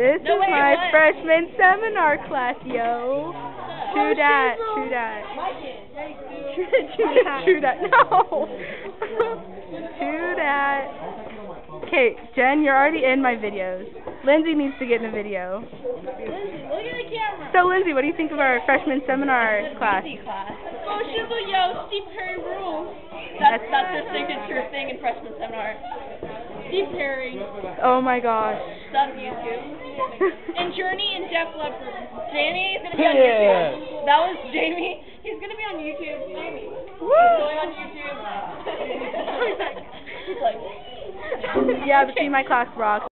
This No, is wait, my what? freshman seminar class, yo. True that, true that. True that, no. True that. Okay, Jen, you're already in my videos. Lindsay needs to get in the video. Look at the camera. So, Lindsay, what do you think of our freshman seminar class? Class. Oh, yo, Steve Perry rules. That's, that's their signature thing in freshman seminar. Steve Perry. Oh my gosh. That's YouTube. And Journey and Def Leppard. Jamie is going to be on Yeah. YouTube. That was Jamie. He's going to be on YouTube. Jamie. He's going on YouTube. He's like, yeah, but see, my class rocks.